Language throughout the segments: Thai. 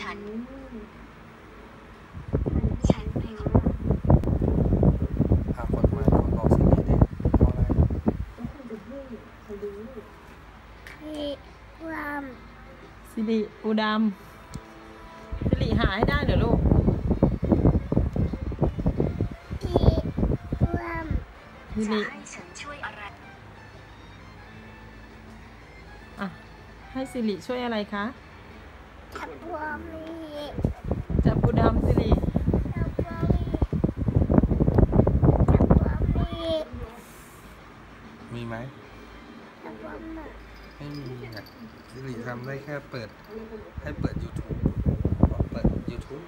ฉันอืมฉันเป็นอะกดมาคนบอกสิริดิเอาอะไรต้องควรจะให้เขาดูพี่รามสิริปูดำสิริหาให้ได้เดี๋ยวลูกพี่รามสิจะริให้ฉันช่วยอะไรอะให้สิริช่วยอะไรคะทับวามี จับปูดำสิริทับวามีทับวามีมีไหมทับวามีไม่มีอะสิริทำได้แค่เปิด ให้เปิด YouTube บอกเปิด YouTube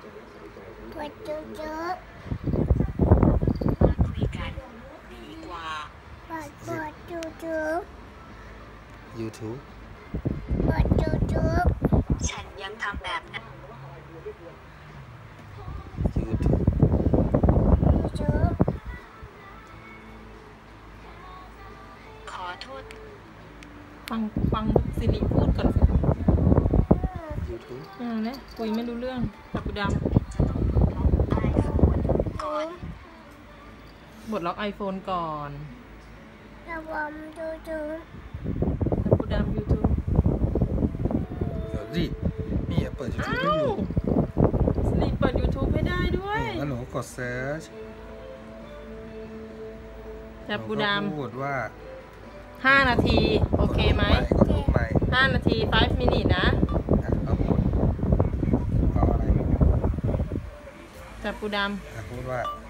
ปวดจุ๊จุ๊มาคุยกันดีกว่าปวดปวดจุ๊จุ๊ YouTube ปวดจุ๊จุ๊ ฉันยังทำแบบนั้น YouTube จุ๊ขอโทษ ฟังฟังสิริพูดก่อนสิ YouTube อ่าเนี่ยคุยไม่รู้เรื่องจับปูดจะต้องล็อกไอโฟนก่อนำบดล็อกไอโฟนก่อนทับวามจุ๊จุ๊จับปูดำ YouTube เดี๋ยวดินี่อะเปิด YouTube ให้อยู่ สิริเปิด YouTube ให้ได้ ด้วยแล้วหนูกด search จับปูดหนูก็พูดว่าำห้านาที โอเคไหมกดรูปใหม่ห้านาที5 minute นะอะเอาพูดเอาอะไรจับปูดอะพูดว่าำ